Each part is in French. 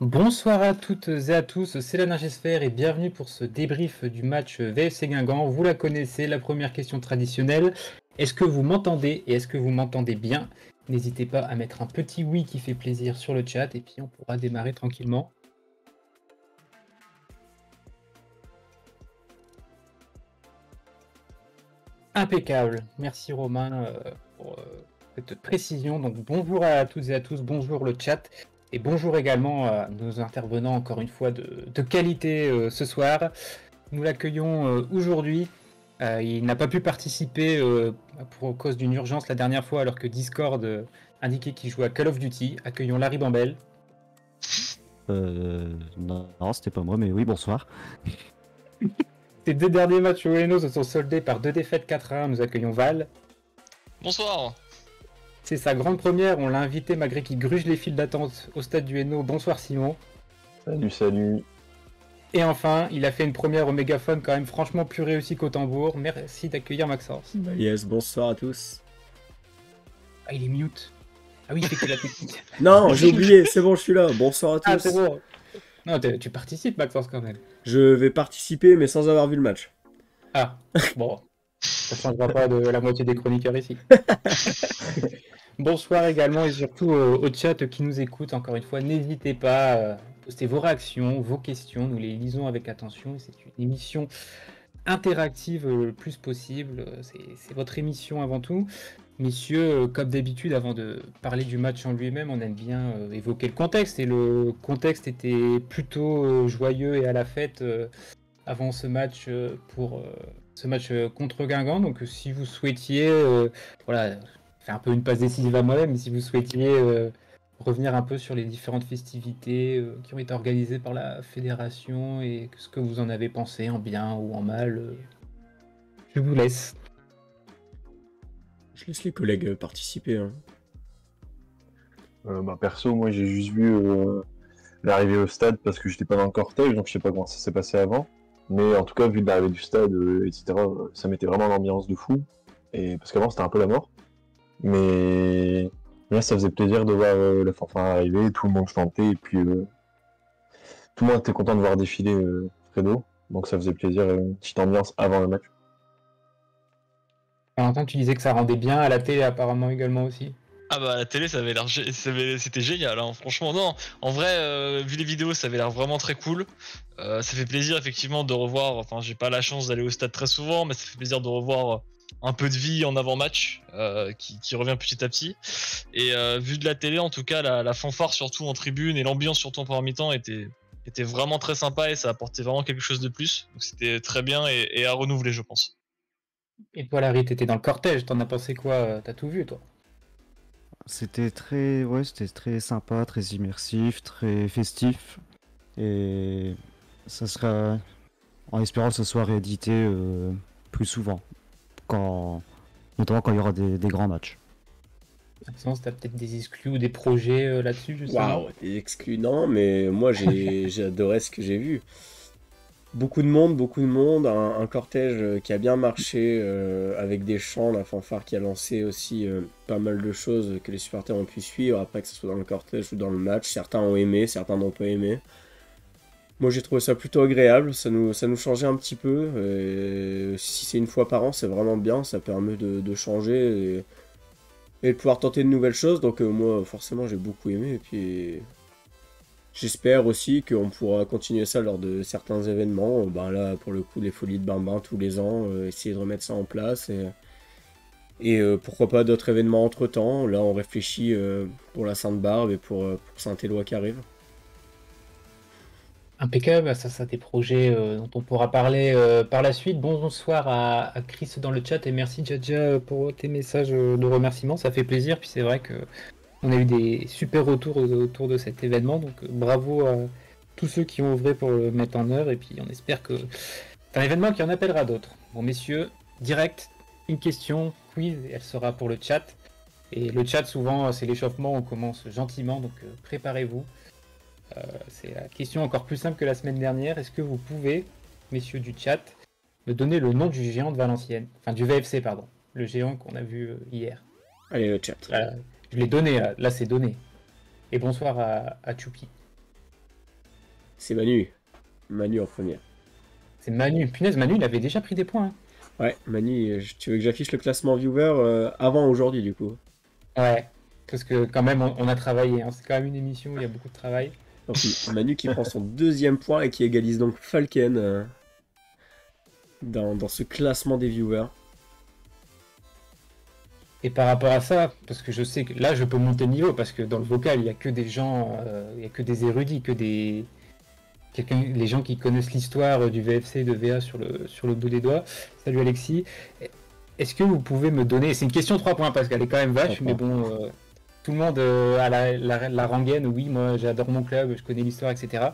Bonsoir à toutes et à tous, c'est la Sphère et bienvenue pour ce débrief du match VFC Guingamp. Vous la connaissez, la première question traditionnelle. Est-ce que vous m'entendez et est-ce que vous m'entendez bien? N'hésitez pas à mettre un petit oui qui fait plaisir sur le chat et puis on pourra démarrer tranquillement. Impeccable. Merci Romain euh, pour euh, cette précision. Donc bonjour à toutes et à tous, bonjour le chat. Et bonjour également à nos intervenants, encore une fois, de, qualité euh, ce soir. Nous l'accueillons euh, aujourd'hui. Euh, il n'a pas pu participer pour cause d'une urgence la dernière fois, alors que Discord indiquait qu'il jouait à Call of Duty. Accueillons Larry Bambel. non, c'était pas moi, mais oui, bonsoir. Ces deux derniers matchs au Eno se sont soldés par deux défaites 4-1. Nous accueillons Val. Bonsoir. C'est sa grande première, on l'a invité malgré qu'il gruge les files d'attente au stade du Hainaut. Bonsoir Simon. Salut, salut. Et enfin, il a fait une première au mégaphone quand même franchement plus réussi qu'au tambour. Merci d'accueillir Maxence. Bah, yes, bonsoir à tous. Ah, il est mute. Ah oui, il fait que la technique. non, j'ai oublié, c'est bon, je suis là. Bonsoir à ah, tous. Ah, c'est bon. Non, tu participes, Maxence, quand même. Je vais participer, mais sans avoir vu le match. Ah, bon. Ça ne changera pas de la moitié des chroniqueurs ici. Bonsoir également et surtout au, chat qui nous écoute. Encore une fois, n'hésitez pas à poster vos réactions, vos questions. Nous les lisons avec attention. C'est une émission interactive le plus possible. C'est votre émission avant tout. Messieurs, comme d'habitude, avant de parler du match en lui-même, on aime bien euh, évoquer le contexte. Et le contexte était plutôt euh, joyeux et à la fête euh, avant ce match ce match contre Guingamp. Donc si vous souhaitiez, voilà, un peu une passe décisive à moi-même, mais si vous souhaitiez euh, revenir un peu sur les différentes festivités euh, qui ont été organisées par la fédération et ce que vous en avez pensé, en bien ou en mal, euh, je vous laisse. Je laisse les collègues participer. Hein. bah, perso, moi j'ai juste vu l'arrivée au stade parce que j'étais pas dans le cortège, donc je sais pas comment ça s'est passé avant. Mais en tout cas, vu l'arrivée du stade, etc., ça mettait vraiment l'ambiance de fou. Et parce qu'avant c'était un peu la mort. Mais là, ça faisait plaisir de voir euh, la fanfare arriver, tout le monde chantait, et puis euh, tout le monde était content de voir défiler euh, Fredo. Donc ça faisait plaisir, une petite ambiance avant le match. Valentin, tu disais que ça rendait bien à la télé apparemment également aussi. Ah bah la télé ça avait l'air c'était génial hein. franchement non en vrai vu les vidéos ça avait l'air vraiment très cool ça fait plaisir effectivement de revoir enfin j'ai pas la chance d'aller au stade très souvent mais ça fait plaisir de revoir un peu de vie en avant-match euh, qui, revient petit à petit. Et euh, vu de la télé, en tout cas, la, fanfare surtout en tribune et l'ambiance surtout en première mi-temps était, était vraiment très sympa et ça apportait vraiment quelque chose de plus. Donc c'était très bien et, à renouveler, je pense. Et toi, Larry, t'étais dans le cortège, t'en as pensé quoi T'as tout vu, toi? C'était très, ouais, c'était très sympa, très immersif, très festif. Et ça sera, en espérant que ce soit réédité euh, plus souvent notamment quand il y aura des, grands matchs. T'as peut-être des exclus ou des projets euh, là-dessus Waouh, des exclus non, mais moi j'ai adoré ce que j'ai vu. Beaucoup de monde, beaucoup de monde, un, cortège euh, qui a bien marché euh, avec des chants, la fanfare qui a lancé aussi pas mal de choses que les supporters ont pu suivre après que ce soit dans le cortège ou dans le match. Certains ont aimé, certains n'ont pas aimé. Moi j'ai trouvé ça plutôt agréable, ça nous, ça nous changeait un petit peu. si c'est une fois par an, c'est vraiment bien, ça permet de, changer et, de pouvoir tenter de nouvelles choses. Donc euh, moi forcément j'ai beaucoup aimé et puis j'espère aussi qu'on pourra continuer ça lors de certains événements. Ben là pour le coup les folies de Bambin tous les ans, euh, essayer de remettre ça en place et, et euh, pourquoi pas d'autres événements entre temps. Là on réfléchit pour la Sainte-Barbe et pour, pour Saint-Éloi qui arrive. Impeccable, ça, ça des projets euh, dont on pourra parler euh, par la suite. Bonsoir à, Chris dans le chat et merci Jaja pour tes messages de remerciement, ça fait plaisir. Puis c'est vrai que on a eu des super retours autour de cet événement, donc euh, bravo à tous ceux qui ont œuvré pour le mettre en œuvre et puis on espère que c'est un événement qui en appellera d'autres. Bon messieurs, direct, une question, quiz, elle sera pour le chat. Et le chat souvent c'est l'échauffement, on commence gentiment, donc préparez-vous. Euh, c'est la question encore plus simple que la semaine dernière. Est-ce que vous pouvez, messieurs du chat, me donner le nom du géant de Valenciennes? Enfin, du VFC, pardon. Le géant qu'on a vu euh, hier. Allez, le chat. je l'ai donné, là, c'est donné. Et bonsoir à, à Choupi. C'est Manu. Manu en première. C'est Manu. Punaise, Manu, il avait déjà pris des points. hein. Ouais, Manu, euh, tu veux que j'affiche le classement viewer euh, avant aujourd'hui du coup? Ouais. Parce que quand même, on, on a travaillé. hein. C'est quand même une émission où il y a beaucoup de travail. Manu qui prend son deuxième point et qui égalise donc Falken euh, dans, dans ce classement des viewers. Et par rapport à ça, parce que je sais que là, je peux monter le niveau, parce que dans le vocal, il n'y a que des gens, euh, il y a que des érudits, que des. Quelqu'un, les gens qui connaissent l'histoire du VFC et de VA sur le, sur le bout des doigts. Salut Alexis. Est-ce que vous pouvez me donner. C'est une question 3 points, parce qu'elle est quand même vache, mais bon. euh, tout le monde euh, a la, la, la rengaine, oui, moi j'adore mon club, je connais l'histoire, etc.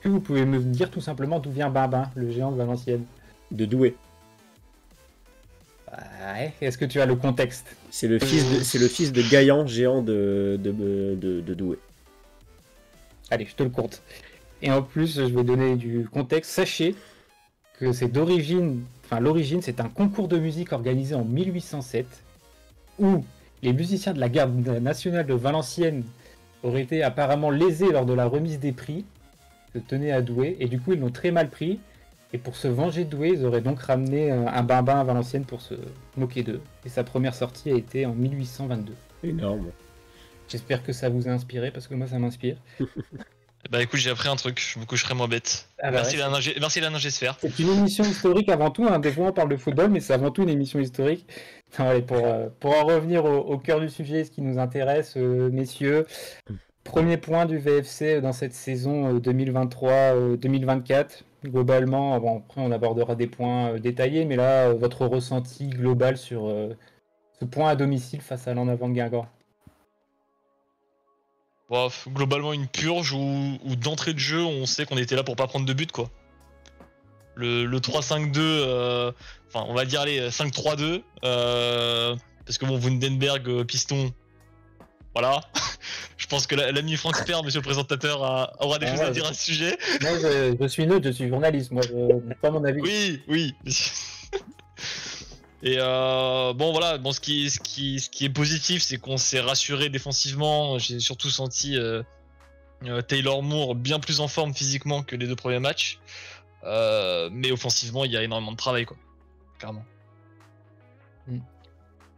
Que vous pouvez me dire tout simplement d'où vient Barbin, le géant de Valenciennes De Douai. Ouais, Est-ce que tu as le contexte? C'est le fils de, c'est le fils de Gaillan, géant de, de, de, de Douai. Allez, je te le compte. Et en plus, je vais donner du contexte. Sachez que c'est d'origine, enfin l'origine, c'est un concours de musique organisé en 1807 où les musiciens de la garde nationale de Valenciennes auraient été apparemment lésés lors de la remise des prix que tenait à Douai et du coup ils l'ont très mal pris. Et pour se venger de Douai, ils auraient donc ramené un bambin à Valenciennes pour se moquer d'eux. Et sa première sortie a été en 1822. Énorme. J'espère que ça vous a inspiré parce que moi ça m'inspire. Bah écoute, j'ai appris un truc, je me coucherai moins bête. Ah bah merci, ouais. la merci la. C'est une émission historique avant tout. Hein. Des fois, on parle de football, mais c'est avant tout une émission historique. Non, allez, pour, euh, pour en revenir au, au cœur du sujet, ce qui nous intéresse, euh, messieurs, premier point du VFC dans cette saison euh, 2023-2024. Globalement, bon, après, on abordera des points euh, détaillés, mais là, euh, votre ressenti global sur euh, ce point à domicile face à l'en avant Guingamp? Bref, globalement une purge où, où d'entrée de jeu, on sait qu'on était là pour pas prendre de but quoi. Le, le 3-5-2, euh, enfin on va dire les 5-3-2, euh, parce que bon, Wundenberg, euh, piston, voilà. je pense que la- l'ami Franck Sper, monsieur le présentateur, a- aura des Ah choses ouais, à dire je- à ce sujet. Moi, je, je suis neutre, je suis journaliste. Moi, je pas mon avis. Oui, oui. Et euh, bon voilà, bon ce qui, ce qui, ce qui est positif, c'est qu'on s'est rassuré défensivement. J'ai surtout senti euh, euh, Taylor Moore bien plus en forme physiquement que les deux premiers matchs. Euh, mais offensivement, il y a énormément de travail quoi, clairement.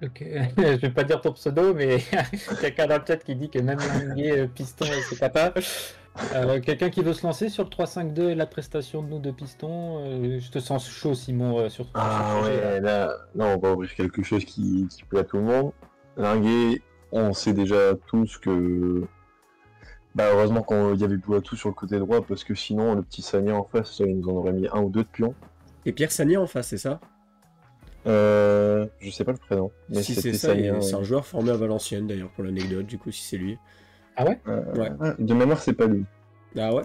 Ok, je vais pas dire ton pseudo, mais quelqu'un dans le chat qui dit que même Linguet, euh, piston, c'est papa. Euh, quelqu'un qui veut se lancer sur le 3-5-2 et la prestation de nous de piston, euh, je te sens chaud Simon euh, sur, Ah ouais, là, là on va ouvrir quelque chose qui, qui plaît à tout le monde. Linguet, on sait déjà tous que. Bah heureusement qu'il y avait Bouatou sur le côté droit parce que sinon le petit Sagna en face, il nous en aurait mis un ou deux de pion. Et Pierre Sagné en face, c'est ça? Euh, je sais pas le prénom, mais Si c'est ça, Sagna. c'est un joueur formé à Valenciennes d'ailleurs pour l'anecdote, du coup si c'est lui. Euh, Ouais. ah, De mémoire, c'est pas lui. Ah ouais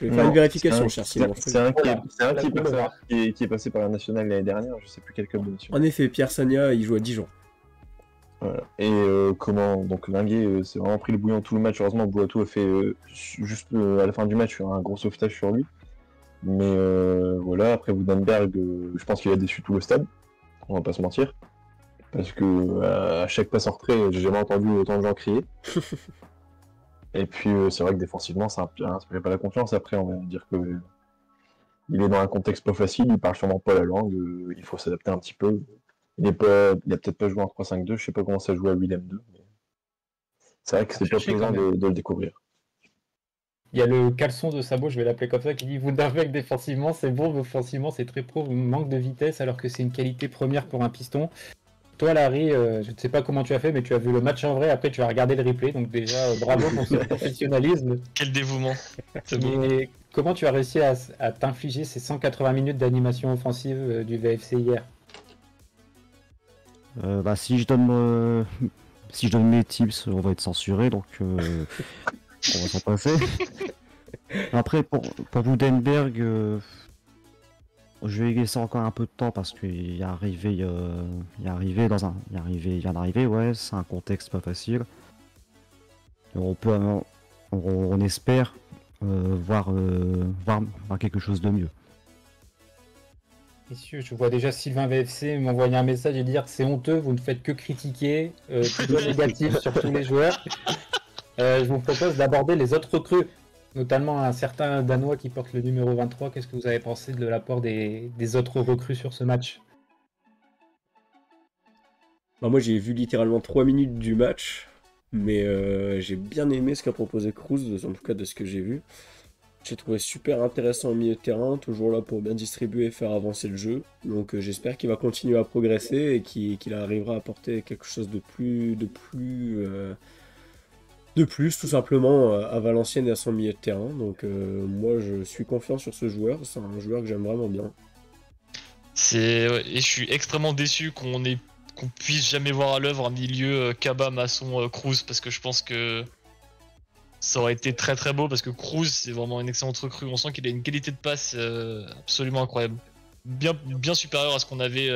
Je vais faire une vérification, c'est un- cher c'est Simon. un- C'est un, qui est- passé- voit. qui est- qui est passé par la nationale l'année dernière, je sais plus quel club de national. En effet, Pierre Sagna, il joue à Dijon. Voilà. Et euh, comment donc Linguet euh, s'est vraiment pris le bouillon tout le match. Heureusement, Boatou a fait euh, juste euh, à la fin du match un gros sauvetage sur lui. Mais euh, voilà, après Woudenberg, euh, je pense qu'il a déçu tout le stade. On va pas se mentir. Parce que euh, à chaque passe en retrait, j'ai jamais entendu autant de gens crier. Et puis euh, c'est vrai que défensivement, ça inspirait pas la confiance. Après, on va dire que euh, il est dans un contexte pas facile, il parle sûrement pas la langue, euh, il faut s'adapter un petit peu. Il est pas, il a peut-être pas joué en 3-5-2, je sais pas comment ça joue à Willem 2. mais C'est vrai que c'est pas chercher plaisant de, de le découvrir. Il y a le caleçon de sabot, je vais l'appeler comme ça, qui dit Wunderberg défensivement c'est bon, mais offensivement c'est très pro, manque de vitesse alors que c'est une qualité première pour un piston. Toi Larry, euh, je ne sais pas comment tu as fait, mais tu as vu le match en vrai, après tu as regardé le replay, donc déjà euh, bravo pour ce professionnalisme. Quel dévouement. Comment tu as réussi à, à t'infliger ces 180 minutes d'animation offensive euh, du VFC hier? Euh, bah, si je donne euh, si je donne mes tips, on va être censuré, donc euh, on va s'en passer. Après, pour, pour Woudenberg, euh, je vais laisser encore un peu de temps parce qu'il est arrivé, euh, il est arrivé dans un, il est arrivé, il vient d'arriver, ouais, c'est un contexte pas facile. Et on peut, on, on espère euh, voir, euh, voir, voir quelque chose de mieux. Messieurs, je vois déjà Sylvain VFC m'envoyer un message et dire c'est honteux, vous ne faites que critiquer, euh, plutôt négatif sur tous les joueurs. Euh, je vous propose d'aborder les autres recrues. Notamment un certain Danois qui porte le numéro 23. Qu'est-ce que vous avez pensé de l'apport des, autres recrues sur ce match? Bah, moi, j'ai vu littéralement 3 minutes du match, mais euh, j'ai bien aimé ce qu'a proposé Cruz, en tout cas de ce que j'ai vu. J'ai trouvé super intéressant au milieu de terrain, toujours là pour bien distribuer et faire avancer le jeu. Donc euh, j'espère qu'il va continuer à progresser et qu'il qu'il arrivera à apporter quelque chose de plus, de plus, euh, de plus tout simplement euh, à Valenciennes et à son milieu de terrain. Donc euh, moi je suis confiant sur ce joueur, c'est un joueur que j'aime vraiment bien. C'est et je suis extrêmement déçu qu'on ait puisse jamais voir à l'œuvre un milieu euh, Kaba, Masson, Cruz parce que je pense que ça aurait été très très beau parce que Cruz c'est vraiment une excellente recrue. On sent qu'il a une qualité de passe absolument incroyable, bien bien supérieure à ce qu'on avait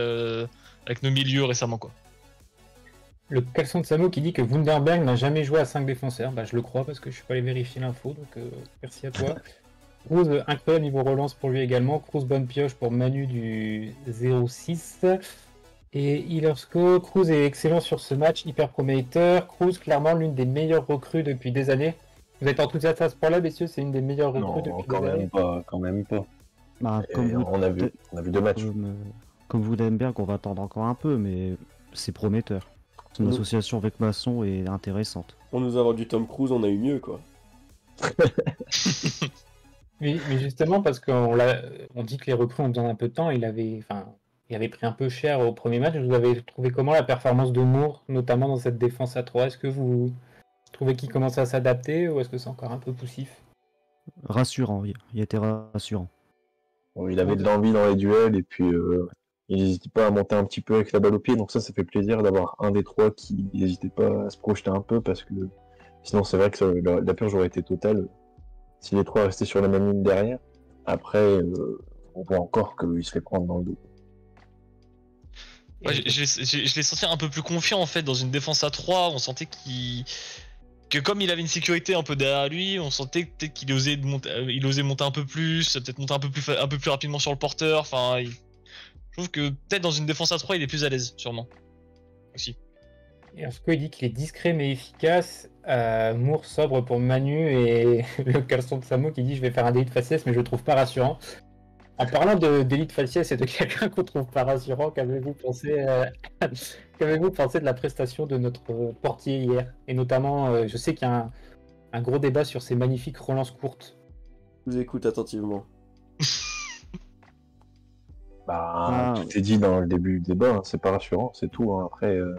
avec nos milieux récemment quoi. Le caleçon de Samo qui dit que Wunderberg n'a jamais joué à 5 défenseurs. Bah, je le crois parce que je suis pas allé vérifier l'info, donc euh, merci à toi. Cruz, euh, incroyable niveau relance pour lui également. Cruz, bonne pioche pour Manu du 06. Et Ilersko, Cruz est excellent sur ce match, hyper prometteur. Cruz, clairement l'une des meilleures recrues depuis des années. Vous êtes enthousiaste à ce point-là, messieurs? C'est une des meilleures recrues Non, depuis quand des années même pas, quand même pas. Bah, Et comme, vous, on, a vu, on a vu deux matchs. comme, euh, comme Woudenberg, on va attendre encore un peu, mais c'est prometteur. Son Mhm. association avec Masson est intéressante. On nous a vendu Tom Cruise, on a eu mieux quoi. Oui, mais justement, parce qu'on l'a- on dit que les recrues ont besoin d'un peu de temps, il avait, enfin, il avait pris un peu cher au premier match. Vous avez trouvé comment la performance de Moore, notamment dans cette défense à 3 Est-ce que vous trouvez qu'il commence à s'adapter ou est-ce que c'est encore un peu poussif? Rassurant, il il était rassurant. Bon, il avait de l'envie dans les duels et puis euh, il n'hésitait pas à monter un petit peu avec la balle au pied. Donc ça, ça fait plaisir d'avoir un des trois qui n'hésitait pas à se projeter un peu parce que sinon c'est vrai que la, purge aurait été totale si les trois restaient sur la même ligne derrière. Après, euh, on voit encore qu'il se fait prendre dans le dos. Je l'ai senti un peu plus confiant en fait dans une défense à 3. On sentait que comme il avait une sécurité un peu derrière lui, on sentait peut-être qu'il osait euh, monter un peu plus, peut-être monter un peu plus rapidement sur le porteur. Enfin, je trouve que peut-être dans une défense à 3, il est plus à l'aise, sûrement. Aussi. Et Arsko, il dit qu'il est discret mais efficace. Euh, Moore sobre pour Manu et le caleçon de Samo qui dit je vais faire un délit de faciès mais je le trouve pas rassurant. En parlant de délit de faciès et de quelqu'un qu'on trouve pas rassurant, qu'avez-vous pensé, euh, qu'avez-vous pensé de la prestation de notre portier hier? Et notamment, euh, je sais qu'il y a un, un gros débat sur ces magnifiques relances courtes. Je vous écoute attentivement. Bah, Ah. tout est dit dans le début du débat, hein, c'est pas rassurant, c'est tout. hein. Après, euh,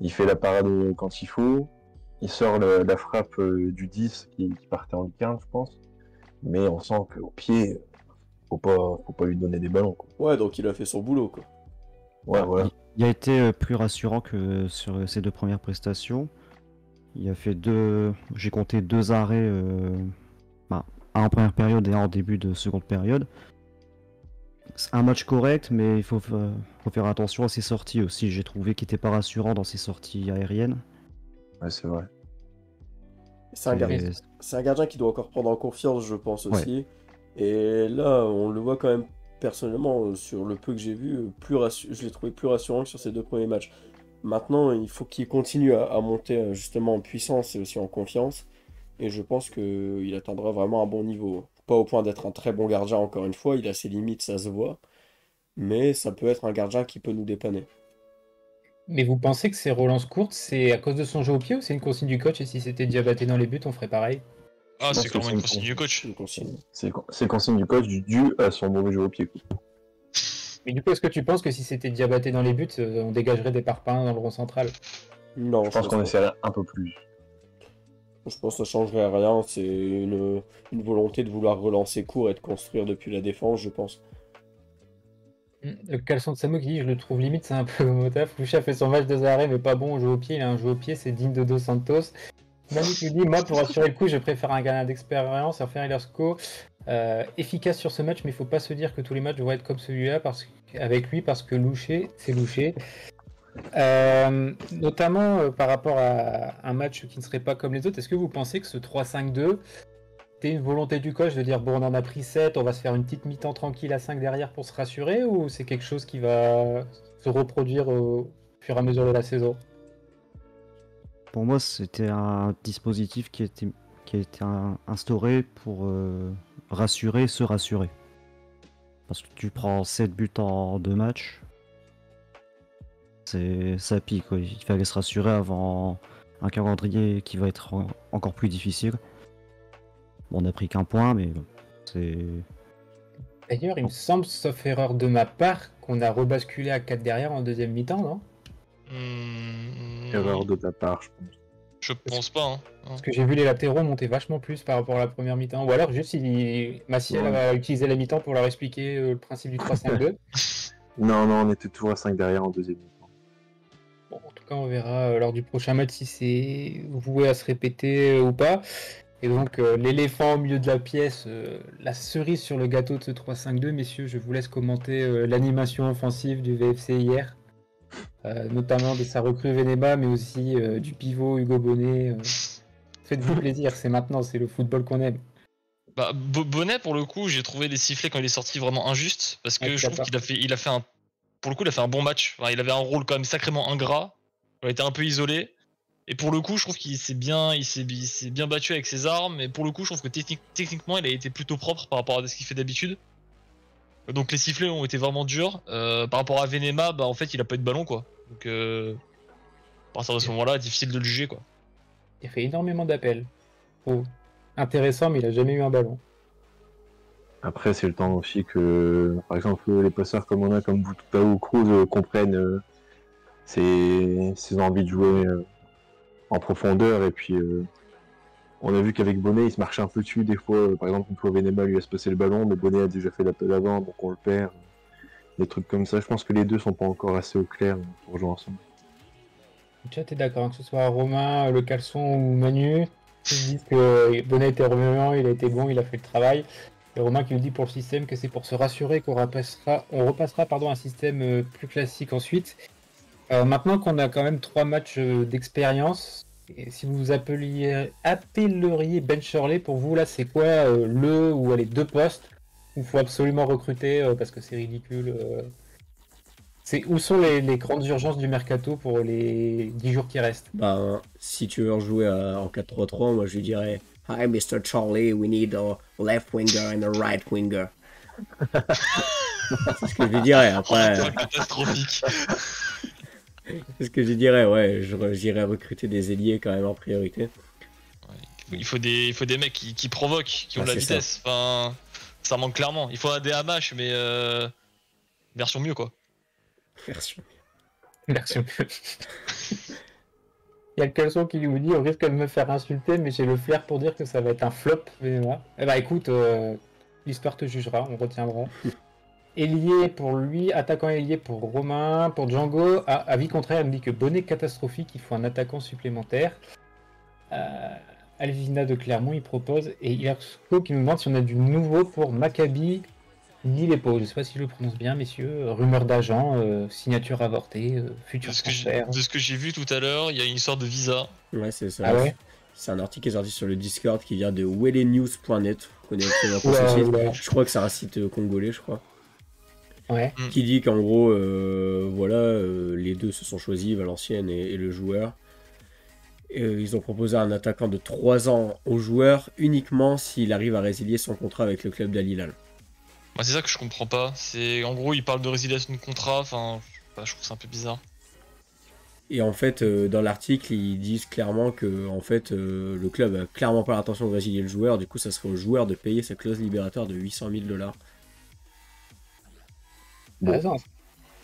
il fait la parade quand il faut, il sort le- la frappe euh, du 10 qui, qui partait en 15, je pense. Mais on sent qu'au pied, faut pas, faut pas lui donner des ballons. Quoi. Ouais, donc il a fait son boulot quoi. Ouais, voilà. Il a été euh, plus rassurant que sur euh, ses deux premières prestations. Il a fait deux. J'ai compté deux arrêts, euh, bah, un en première période et un en début de seconde période. C'est un match correct, mais il faut, fa- faut faire attention à ses sorties aussi. J'ai trouvé qu'il était pas rassurant dans ses sorties aériennes. Ouais, c'est vrai. C'est un, gardien- c'est un gardien qui doit encore prendre en confiance, je pense Ouais. aussi. Et là, on le voit quand même personnellement euh, sur le peu que j'ai vu, euh, plus je l'ai trouvé plus rassurant que sur ses deux premiers matchs. Maintenant, il faut qu'il continue à, à monter euh, justement en puissance et aussi en confiance. Et je pense qu'il atteindra vraiment un bon niveau. Pas au point d'être un très bon gardien, encore une fois, il a ses limites, ça se voit. Mais ça peut être un gardien qui peut nous dépanner. Mais vous pensez que ces relances courtes, c'est à cause de son jeu au pied ou c'est une consigne du coach et si c'était Diabaté dans les buts, on ferait pareil? Ah, c'est une consigne du coach. Consigne. C'est c'est consigne du coach dû à son mauvais jeu au pied. Mais du coup, est-ce que tu penses que si c'était Diabaté dans les buts, euh, on dégagerait des parpaings dans le rond central? Non, Je pense qu'on essaierait un peu plus. Je pense que ça changerait rien. C'est une, volonté de vouloir relancer court et de construire depuis la défense, je pense. Le caleçon de Samo qui dit Je le trouve limite, c'est un peu au taf. Loucha fait son match de arrêts, mais pas bon au jeu au pied. Il a un jeu au pied, c'est digne de Dos Santos. Manu qui dit Moi, pour assurer le coup, je préfère un gardien d'expérience, Rafael Ilersko. Euh, efficace sur ce match, mais il faut pas se dire que tous les matchs vont être comme celui-là avec lui, parce que Loucher, c'est Loucher. Euh, notamment euh, par rapport à un match qui ne serait pas comme les autres, est-ce que vous pensez que ce 3-5-2, c'était une volonté du coach de dire bon, on en a pris 7, on va se faire une petite mi-temps tranquille à 5 derrière pour se rassurer, ou c'est quelque chose qui va se reproduire au fur et à mesure de la saison? Pour moi, c'était un dispositif qui, était, a été instauré pour euh, rassurer, se rassurer. Parce que tu prends 7 buts en 2 matchs, c'est ça pique. quoi. Il fallait se rassurer avant un calendrier qui va être en- encore plus difficile. Bon, on n'a pris qu'un point, mais bon, c'est D'ailleurs, il me semble, sauf erreur de ma part, qu'on a rebasculé à 4 derrière en deuxième mi-temps, non? Hmm, Erreur de ta part, je pense. Je pense pas. Hein. Parce que j'ai vu les latéraux monter vachement plus par rapport à la première mi-temps. Ou alors juste, il... Maciel Ouais. a utilisé la mi-temps pour leur expliquer euh, le principe du 3-5-2. Non, non, on était toujours à 5 derrière en deuxième mi-temps. Bon, en tout cas, on verra euh, lors du prochain match si c'est voué à se répéter euh, ou pas. Et donc, euh, l'éléphant au milieu de la pièce, euh, la cerise sur le gâteau de ce 3-5-2, messieurs, je vous laisse commenter euh, l'animation offensive du VFC hier, notamment de sa recrue Veneba, mais aussi du pivot Hugo Bonnet. Faites-vous plaisir, c'est maintenant, c'est le football qu'on aime. Bah, Bo- Bonnet, pour le coup, j'ai trouvé les sifflets quand il est sorti vraiment injustes. Parce que Ouais, je trouve qu'il a fait, il a fait un. Pour le coup, il a fait un bon match. Enfin, il avait un rôle quand même sacrément ingrat. Il a été un peu isolé. Et pour le coup, je trouve qu'il s'est bien, il s'est, il s'est bien battu avec ses armes. Et pour le coup, je trouve que technique- techniquement, il a été plutôt propre par rapport à ce qu'il fait d'habitude. Donc les sifflets ont été vraiment durs. Euh, par rapport à Venema, bah en fait, il a pas eu de ballon quoi. Donc euh, à partir de ce moment-là, difficile de le juger quoi. Il a fait énormément d'appels. Oh, Intéressant, mais il a jamais eu un ballon. Après, c'est le temps aussi que, par exemple, les passeurs comme on a, comme Boutouta ou Cruz, euh, comprennent euh, ses, ses envies de jouer euh, en profondeur. Et puis, on a vu qu'avec Bonnet, il se marchait un peu dessus des fois. Par exemple, une fois Venema lui laisse passer le ballon, mais Bonnet a déjà fait l'appel avant, donc on le perd. Des trucs comme ça. Je pense que les deux sont pas encore assez au clair pour jouer ensemble. Tu es d'accord, hein, que ce soit Romain, Le Caleçon ou Manu, ils disent que Bonnet était remuant, il a été bon, il a fait le travail. Et Romain qui nous dit pour le système que c'est pour se rassurer qu'on repassera, on repassera pardon, un système euh, plus classique ensuite. Euh, maintenant qu'on a quand même trois matchs euh, d'expérience, si vous appeliez, appelleriez Ben Shirley, pour vous là c'est quoi le ou les deux postes où il faut absolument recruter parce que c'est ridicule c'est où sont les, grandes urgences du mercato pour les 10 jours qui restent? Ben, si tu veux rejouer à- en 4-3-3, moi je lui dirais Hi Mr. Charlie, we need a left winger and a right winger. c'est ce que je lui dirais. Après, Oh, catastrophique. c'est ce que je lui dirais, ouais. J'irais recruter des ailiers quand même en priorité. Il faut des, il faut des mecs qui, qui provoquent, qui ont Ah, de la c'est ça. vitesse. Enfin, ça manque clairement. Il faut un DMH, mais euh, version mieux quoi. Version. Version. Il y a le caleçon qui nous dit on risque de me faire insulter, mais j'ai le flair pour dire que ça va être un flop. Venema. Eh bah écoute, euh, l'histoire te jugera, on retiendra. Ailier pour lui, attaquant ailier pour Romain, pour Django. À avis contraire, il me dit que bonnet catastrophique, il faut un attaquant supplémentaire. Euh, Alvina de Clermont, il propose. Et Irsko qui nous demande si on a du nouveau pour Maccabi ni les Je sais pas si je le prononce bien, messieurs. Rumeur d'agent, euh, signature avortée, euh, futur De ce que j'ai- transfert. de ce que j'ai vu tout à l'heure, il y a une histoire de visa. Ouais, c'est ça. Ah ouais C'est un article qui est sorti sur le Discord qui vient de wellenews.net. Vous connaissez absolument pas Oula, ce site. oula. Je crois que c'est un site euh, congolais, je crois. Ouais. qui dit qu'en gros, euh, voilà, euh, les deux se sont choisis, Valenciennes et, et le joueur. Et, euh, ils ont proposé un attaquant de 3 ans au joueur uniquement s'il arrive à résilier son contrat avec le club d'Al Bah, c'est ça que je comprends pas. C'est en gros, il parle de résiliation de contrat. Enfin, bah, je trouve que c'est un peu bizarre. Et en fait, euh, dans l'article, ils disent clairement que en fait, euh, le club a clairement pas l'intention de résilier le joueur. Du coup, ça serait au joueur de payer sa clause libératoire de 800 000 dollars. Bon. Intéressant.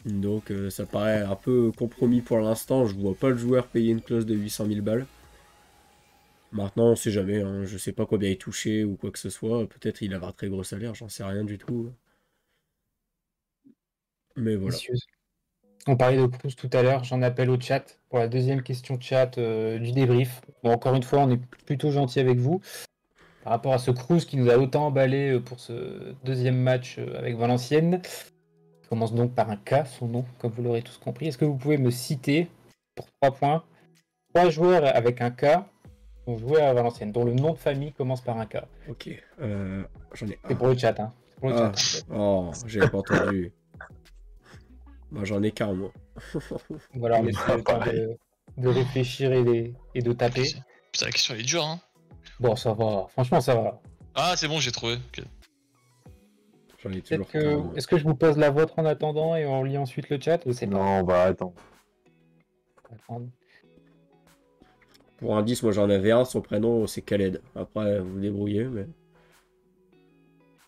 Donc, euh, ça paraît un peu compromis pour l'instant. Je vois pas le joueur payer une clause de 800 000 balles. Maintenant, on sait jamais. hein. Je sais pas combien il touché ou quoi que ce soit. Peut-être il avoir un très gros salaire. J'en sais rien du tout. Mais voilà. On parlait de Cruz tout à l'heure, j'en appelle au chat pour la deuxième question chat euh, du débrief. Encore une fois, on est plutôt gentil avec vous. Par rapport à ce Cruz qui nous a autant emballé euh, pour ce deuxième match euh, avec Valenciennes. Il commence donc par un K, son nom, comme vous l'aurez tous compris. Est-ce que vous pouvez me citer, pour trois points, trois joueurs avec un K ont joué à Valenciennes, dont le nom de famille commence par un K Ok. euh, J'en ai C'est un. pour le chat, hein. C'est pour le Ah. chat. Oh, j'ai pas entendu. Moi, j'en ai qu'un, moi. Voilà, on essaie le temps de, de réfléchir et, les- et de taper. Putain, la question elle est dure. Hein. Bon, ça va. Franchement, ça va. Ah, c'est bon, j'ai trouvé. Ok. J'en ai toujours que... pas. Est-ce que je vous pose la vôtre en attendant et on lit ensuite le chat? Sais pas. Non, bah attends. Attends. Pour indice, moi j'en avais un, son prénom c'est Khaled. Après, vous vous débrouillez, mais.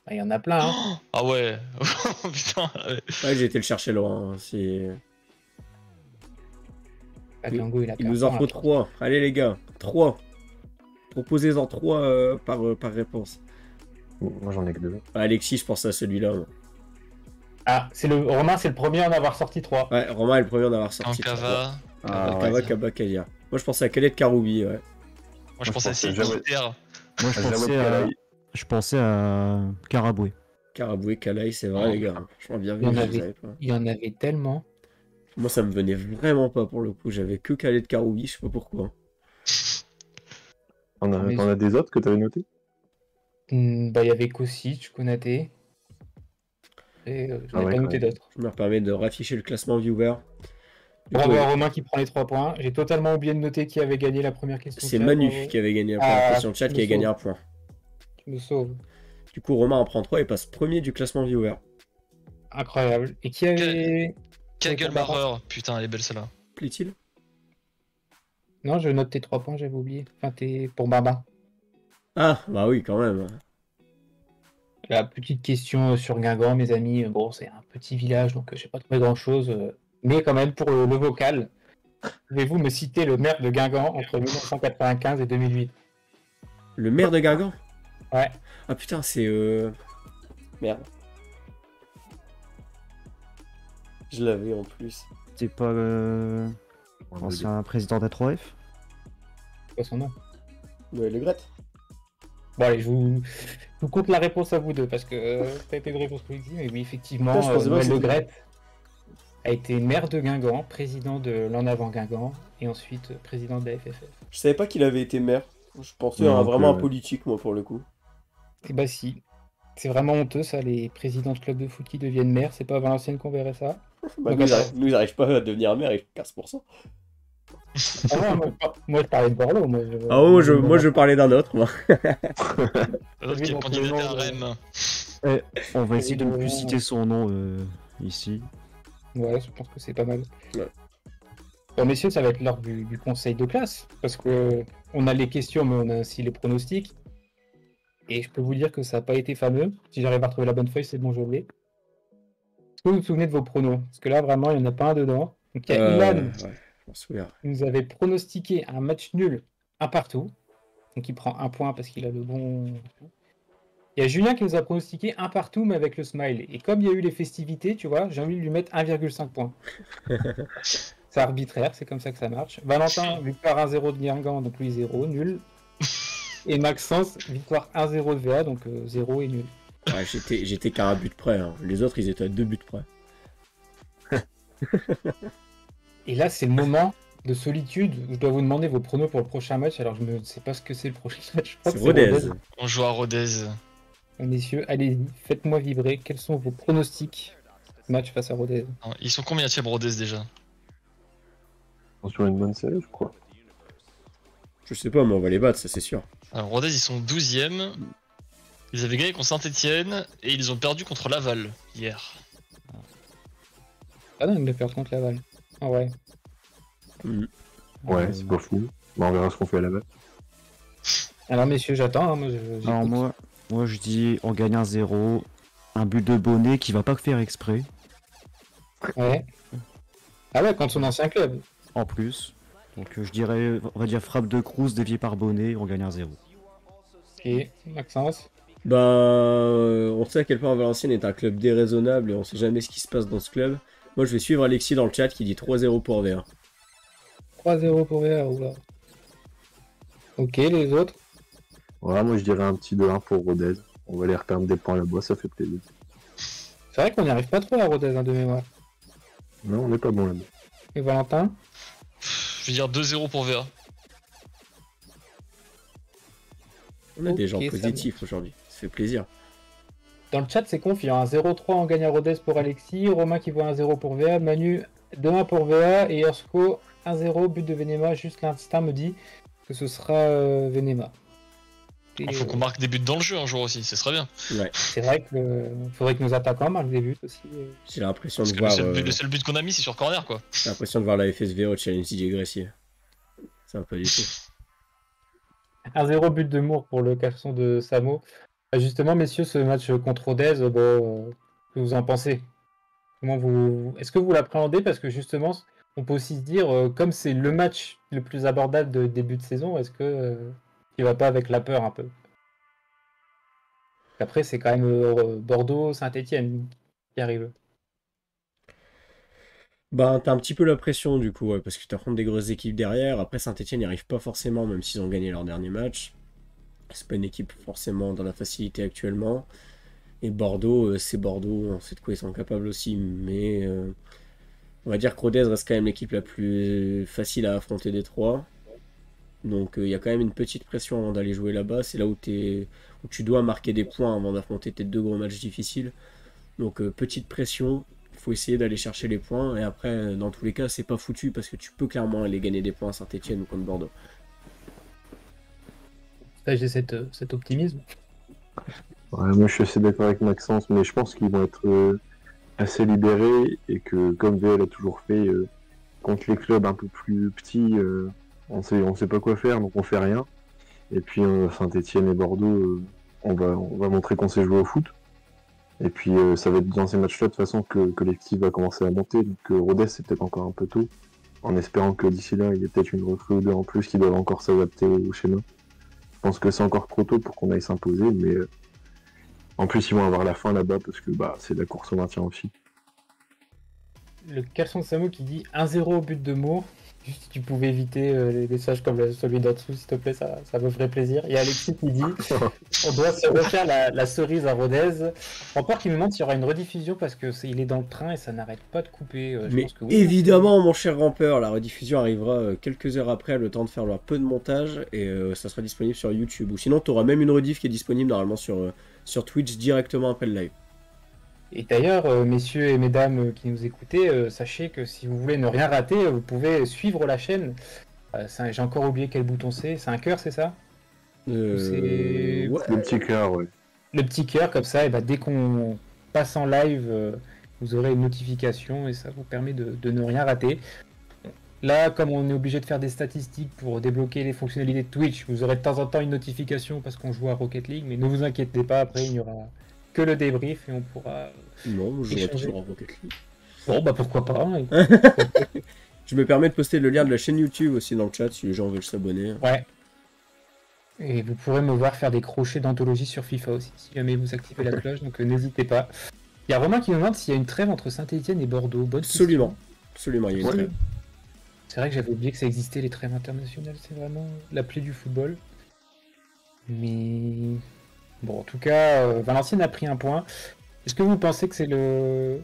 Ah, Il y en a plein. Hein. Ah ouais. Putain. ouais. J'ai été le chercher loin. hein, c'est- Ah, il, nous en faut. 3. Allez les gars, 3. Proposez-en 3 par, euh, par réponse. Moi j'en ai que deux. Alexis, je pense à celui-là. moi. Ah, c'est le Romain, c'est le premier à en avoir sorti 3. Ouais, Romain est le premier d'en avoir sorti. Ankava. Ah, Kava, ouais. Moi je pensais à Khaled Karoubi, ouais. Moi, je je pensais à Silver. Moi, je Ah, pensais à, je pensais à Karaboué. Karaboué, Kalai, c'est vrai, Oh. les gars. Franchement, bien vu, Il y en je avait. savais pas. Il y en avait tellement. Moi, ça me venait vraiment pas pour le coup. J'avais que Khaled Karoubi, je sais pas pourquoi. T'en as, as des autres que t'avais notés? Hmm, bah, il y avait Kosic, Konaté. Et euh, j'en Ah ai ouais, pas noté d'autres. Je me permets de rafficher le classement viewer. Bravo à Romain qui prend les 3 points. J'ai totalement oublié de noter qui avait gagné la première question. c'est chat, Manu bravo. qui avait gagné la Ah, première question de chat, qui a gagné un point. Tu me sauves. Du coup, Romain en prend 3 et passe premier du classement viewer. Incroyable. Et qui avait. Kagelmarer. Putain, elle est belle celle-là. Plaît-il? Non, je note tes 3 points, j'avais oublié. Enfin, t'es pour Baba. Ah, bah oui, quand même. La petite question sur Guingamp, mes amis. Bon, c'est un petit village, donc euh, j'ai pas trouvé grand chose. Mais quand même, pour le, le vocal, pouvez-vous me citer le maire de Guingamp entre 1995 et 2008 Le maire de Guingamp? Ouais. Ah putain, c'est. Euh... Merde. Je l'avais en plus. C'est pas euh, ancien président d'A3F C'est quoi son nom Ouais, le Gret. Bon, allez, je vous, je vous compte la réponse à vous deux parce que euh, ça a été une réponse collective. Mais oui, effectivement, Putain, je euh, pas Noël Le Gret a été maire de Guingamp, président de l'En Avant Guingamp et ensuite euh, président de la FFF. Je savais pas qu'il avait été maire. Je pensais Non, à un- vraiment politique, moi, pour le coup. Et bah si. C'est vraiment honteux ça, les présidents de clubs de foot qui deviennent maires. C'est pas à Valenciennes qu'on verrait ça. Bah, Donc, nous, ils attends. arrivent- nous, ils arrivent pas à devenir maire avec 15%. Ah non, moi, je par- moi, je parlais de Bordeaux. Moi je, Ah, moi, je, moi, je parlais d'un autre, moi. Qui est le à nom, Rennes. On va essayer de ne plus citer son nom euh, ici. Ouais, je pense que c'est pas mal. Ouais. Bon, messieurs, ça va être l'heure du, du conseil de classe. Parce que on a les questions, mais on a aussi les pronostics. Et je peux vous dire que ça n'a pas été fameux. Si j'arrive à retrouver la bonne feuille, c'est bon, je l'ai. Est-ce que vous vous souvenez de vos pronos? Parce que là, vraiment, il n'y en a pas un dedans. Donc, il y a Euh, Ilan ouais, qui nous avait pronostiqué un match nul, un partout. Donc, il prend un point parce qu'il a le bon. Il y a Julien qui nous a pronostiqué un partout, mais avec le smile. Et comme il y a eu les festivités, tu vois, j'ai envie de lui mettre 1,5 points. c'est arbitraire, c'est comme ça que ça marche. Valentin, victoire 1-0 de Guingamp, donc lui 0, nul. Et Maxence, victoire 1-0 de VA, donc 0 et nul. Ouais, j'étais, j'étais qu'à un but près. hein. Les autres, ils étaient à deux buts près. Et là, c'est le moment de solitude où je dois vous demander vos pronos pour le prochain match. Alors, je ne sais pas ce que c'est le prochain match. Je crois C'est que Rodez. On joue à Rodez. Messieurs, allez-y, faites-moi vibrer. Quels sont vos pronostics match face à Rodez? Ils sont combien de Rodez déjà? Ils sont sur une bonne série, je crois. Je sais pas, mais on va les battre, ça c'est sûr. Alors Rodez, ils sont 12ème. Ils avaient gagné contre Saint-Etienne et ils ont perdu contre Laval hier. Ah non, ils me perdre contre Laval. Ah ouais. Mm. Ouais, Euh, c'est pas fou. Bah, on verra ce qu'on fait à la base. Alors, messieurs, j'attends. hein, moi, je- moi, moi je dis on gagne un 0, un but de Bonnet qui va pas faire exprès, Ouais. Ah ouais, contre son ancien club. en plus. Donc euh, je dirais, on va dire frappe de Cruz déviée par Bonnet, on gagne un 0. Et Maxence? Bah, euh, on sait à quel point Valenciennes est un club déraisonnable et on sait jamais ce qui se passe dans ce club. Moi, je vais suivre Alexis dans le chat qui dit 3-0 pour V1. 3-0 pour VA, oula. Ok, les autres? Voilà, moi je dirais un petit 2-1 pour Rodez. On va aller reperdre des points là-bas, ça fait plaisir. C'est vrai qu'on n'y arrive pas trop à Rodez hein, de mémoire. Non, on n'est pas bon là-bas. Et Valentin? Je vais dire 2-0 pour VA. On a des gens positifs aujourd'hui. Ça fait plaisir. Dans le chat, c'est confiant. Un 0-3 en gagne à Rodez pour Alexis. Romain qui voit un 0 pour VA. Manu 2-1 pour VA. Et Ersko 1-0, but de Venema. Juste l'instinct me dit que ce sera euh, Venema. Il faut qu'on euh, marque des buts dans le jeu un jour aussi, ce serait bien. Ouais. C'est vrai que le- faudrait que nos attaquants marquent des buts aussi. euh. J'ai l'impression de que le voir, seul, euh, but, le seul but qu'on a mis, c'est sur corner, quoi. j'ai l'impression de voir la FSV challenge DJ Gressier. C'est un peu du tout. Un zéro but de Moore pour le garçon de Samo. Ah, Justement, messieurs, ce match contre Rodez, bon, euh, que vous en pensez? Comment vous Est-ce que vous l'appréhendez? Parce que justement, on peut aussi se dire, euh, comme c'est le match le plus abordable de début de saison, est-ce que il va pas avec la peur un peu Après, c'est quand même euh, Bordeaux, Saint-Etienne qui arrive. Bah, t'as un petit peu la pression du coup, parce que tu affrontes des grosses équipes derrière. Après, Saint-Etienne n'y arrive pas forcément, même s'ils ont gagné leur dernier match. C'est pas une équipe forcément dans la facilité actuellement. Et Bordeaux, euh, c'est Bordeaux, on sait de quoi ils sont capables aussi, mais euh, on va dire que Rodez reste quand même l'équipe la plus facile à affronter des trois. Donc euh, il y a quand même une petite pression avant d'aller jouer là-bas. C'est là où, tu dois marquer des points avant d'affronter tes deux gros matchs difficiles. Donc euh, petite pression, il faut essayer d'aller chercher les points. Et après, euh, dans tous les cas, c'est pas foutu parce que tu peux clairement aller gagner des points à Saint-Etienne ou contre Bordeaux. J'ai cette, euh, cet optimisme. Ouais, moi, je suis assez d'accord avec Maxence, mais je pense qu'ils vont être assez libérés et que, comme VL a toujours fait, euh, contre les clubs un peu plus petits, euh, on sait, sait pas quoi faire, donc on fait rien. Et puis euh, Saint-Etienne et Bordeaux, euh, on, va, on va montrer qu'on sait jouer au foot. Et puis euh, ça va être dans ces matchs-là de toute façon que, que l'équipe va commencer à monter. Donc Rodez, c'est peut-être encore un peu tôt, en espérant que d'ici là, il y ait peut-être une recrue ou deux en plus qui doivent encore s'adapter au schéma. Je pense que c'est encore trop tôt pour qu'on aille s'imposer, mais en plus, ils vont avoir la fin là-bas parce que bah, c'est la course au maintien aussi. Le garçon de Samo qui dit 1-0 au but de Moore. Juste si tu pouvais éviter euh, les messages comme celui d'en dessous, s'il te plaît, ça, ça me ferait plaisir. Et Alexis qui dit on doit se refaire la, la cerise à Rodez. Encore qu'il me demande s'il y aura une rediffusion parce que il est dans le train et ça n'arrête pas de couper. euh, je Mais pense que oui. évidemment, mon cher rampeur, la rediffusion arrivera euh, quelques heures après, le temps de faire leur peu de montage, et euh, ça sera disponible sur YouTube. Ou sinon, tu auras même une rediff qui est disponible normalement sur, sur Twitch directement après le live. Et d'ailleurs, euh, messieurs et mesdames euh, qui nous écoutez, euh, sachez que si vous voulez ne rien rater, vous pouvez suivre la chaîne. Euh, J'ai encore oublié quel bouton c'est. C'est un cœur, c'est ça? Euh, ouais. Le petit cœur, ouais. le petit cœur comme ça, et bah, dès qu'on passe en live, vous aurez une notification et ça vous permet de, de ne rien rater. Là, comme on est obligé de faire des statistiques pour débloquer les fonctionnalités de Twitch, vous aurez de temps en temps une notification parce qu'on joue à Rocket League, mais ne vous inquiétez pas, après il n'y aura que le débrief et on pourra. Non, je Échanger. toujours League. Bon, bah pourquoi pas. hein. Je me permets de poster le lien de la chaîne YouTube aussi dans le chat si les gens veulent s'abonner. Ouais. Et vous pourrez me voir faire des crochets d'anthologie sur FIFA aussi, si jamais vous activez la cloche, donc euh, n'hésitez pas. Il y a Romain qui me demande s'il y a une trêve entre Saint-Etienne et Bordeaux. Bonne question. Absolument. Absolument, il y a une Ouais. trêve. C'est vrai que j'avais oublié que ça existait, les trêves internationales, c'est vraiment la plaie du football. Mais bon, en tout cas, euh, Valenciennes a pris un point. Est-ce que vous pensez que c'est le.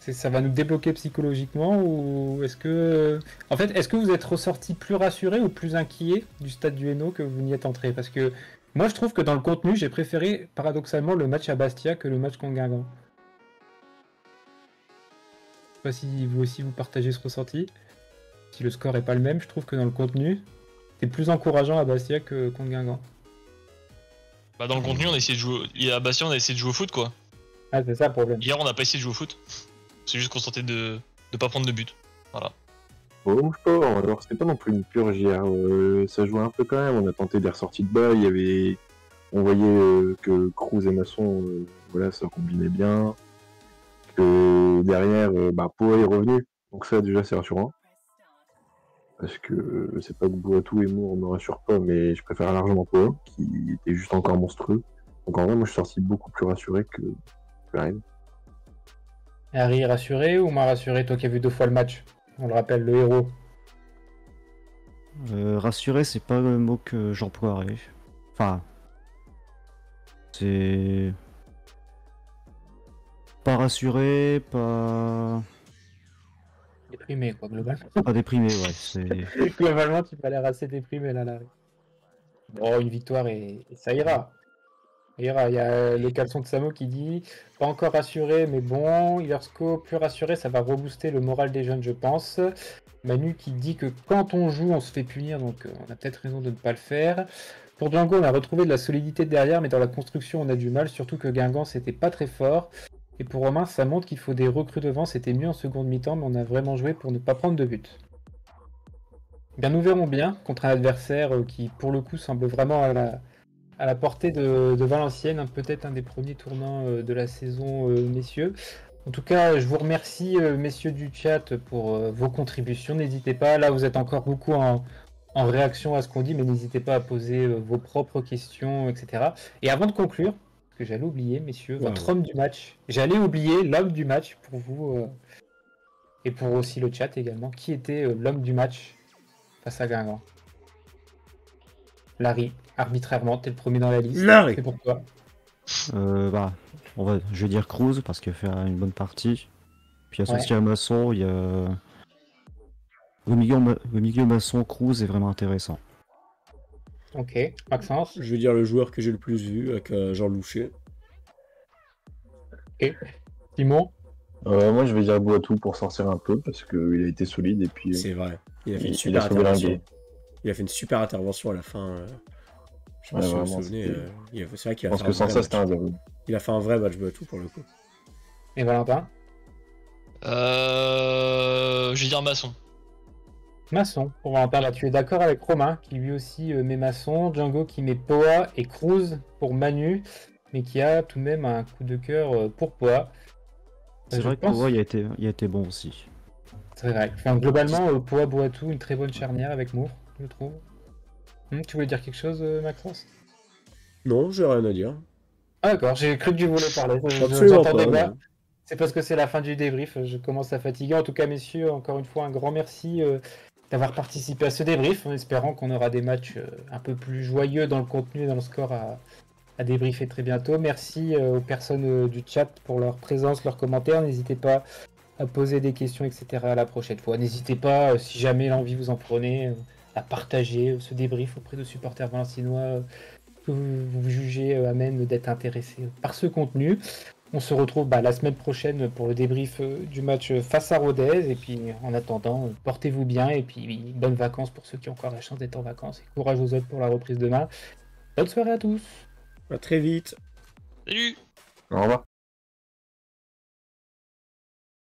Ça va nous débloquer psychologiquement ou est-ce que. En fait, est-ce que vous êtes ressorti plus rassuré ou plus inquiet du stade du Hainaut que vous n'y êtes entré? Parce que moi, je trouve que dans le contenu, j'ai préféré paradoxalement le match à Bastia que le match contre Guingamp. Je sais pas si vous aussi vous partagez ce ressenti si le score est pas le même, je trouve que dans le contenu, c'est plus encourageant à Bastia que contre Guingamp. Bah, dans le contenu, on a essayé de jouer. Il y a Bastien, on a essayé de jouer au foot, quoi. Ah, c'est ça le problème. Hier, on n'a pas essayé de jouer au foot. C'est juste qu'on tentait de de pas prendre de but. Oh, je sais pas, alors c'était pas non plus une purge hier. euh, ça jouait un peu quand même. On a tenté des ressorties de balles. Il y avait. On voyait euh, que Cruz et Masson, euh, voilà, ça combinait bien. Que derrière, euh, bah, Poa est revenu. Donc ça, déjà, c'est rassurant. Parce que euh, c'est pas que Boatou et Moore me rassurent pas, mais je préfère largement Poa, qui était juste encore monstrueux. Donc en vrai, moi, je suis sorti beaucoup plus rassuré que, que. Harry est rassuré ou moins rassuré, toi qui as vu deux fois le match? On le rappelle, le héros. Euh, rassuré, c'est pas le mot que j'emploierais. Enfin. C'est. Pas rassuré, pas. Déprimé, quoi, globalement. Pas déprimé, ouais. C'est. globalement, tu m'as l'air assez déprimé, là, Larry. Bon, une victoire et, et ça ira. Il y a le caleçon de Samo qui dit pas encore rassuré, mais bon, Ilersko plus rassuré, ça va rebooster le moral des jeunes, je pense. Manu qui dit que quand on joue, on se fait punir, donc euh, on a peut-être raison de ne pas le faire. Pour Django, on a retrouvé de la solidité derrière, mais dans la construction, on a du mal, surtout que Guingamp, c'était pas très fort. Et pour Romain, ça montre qu'il faut des recrues devant, c'était mieux en seconde mi-temps, mais on a vraiment joué pour ne pas prendre de but. Bien, nous verrons bien contre un adversaire euh, qui, pour le coup, semble vraiment à la, portée de, Valenciennes, hein, peut-être un des premiers tournants euh, de la saison, euh, messieurs. En tout cas, je vous remercie, messieurs du chat, pour vos contributions. N'hésitez pas, là, vous êtes encore beaucoup en, réaction à ce qu'on dit, mais n'hésitez pas à poser vos propres questions, etc. Et avant de conclure, que j'allais oublier, messieurs, Ouais, votre ouais. homme du match. J'allais oublier l'homme du match pour vous euh, et pour aussi le chat également. Qui était euh, l'homme du match face à Guingamp? Larry, arbitrairement, t'es le premier dans la liste. Larry. C'est pourquoi Euh, bah, on va, je vais dire Cruz parce qu'il fait une bonne partie. Puis associé à Masson, il y a. Le milieu, ma- le milieu Masson, Cruz est vraiment intéressant. Ok. Maxence Je veux dire le joueur que j'ai le plus vu avec euh, Jean Loucher. Simon Euh, moi, je vais dire Boitou pour sortir un peu parce qu'il a été solide et puis. euh, C'est vrai. Il a fait Il- une super intervention. Il a fait une super intervention à la fin. euh, Je sais pas Ouais, si vous vous vraiment, souvenez. c'était- euh, il a- C'est vrai qu'il a pense fait que un sans ça, c'était match. un zéro. Il a fait un vrai match tout pour le coup. et Valentin Euh, je vais dire maçon. Masson. Pour Valentin, là, tu es d'accord avec Romain, qui lui aussi euh, met Masson, Django qui met Poa et Cruz pour Manu, mais qui a tout de même un coup de cœur euh, pour Poa. C'est Euh, vrai je que pense- pour moi, il a été, il a été bon aussi. C'est vrai. Enfin, globalement, euh, Poa Boatou, une très bonne charnière avec Moore, je trouve. Hum, tu voulais dire quelque chose, euh, Maxence Non, j'ai rien à dire. Ah d'accord, j'ai cru que tu voulais parler. J'entendais pas. C'est parce que c'est la fin du débrief, je commence à fatiguer. En tout cas, messieurs, encore une fois, un grand merci euh, d'avoir participé à ce débrief, en espérant qu'on aura des matchs euh, un peu plus joyeux dans le contenu et dans le score à, débriefer très bientôt. Merci euh, aux personnes euh, du chat pour leur présence, leurs commentaires. N'hésitez pas à poser des questions, etc. à la prochaine fois. N'hésitez pas, si jamais l'envie vous en prenez, à partager ce débrief auprès de supporters valenciennois euh, que vous, vous jugez amène d'être intéressés par ce contenu. On se retrouve bah, la semaine prochaine pour le débrief euh, du match euh, face à Rodez. Et puis en attendant, euh, portez-vous bien et puis bonnes vacances pour ceux qui ont encore la chance d'être en vacances. Et courage aux autres pour la reprise demain. Bonne soirée à tous. À très vite. Salut Au revoir.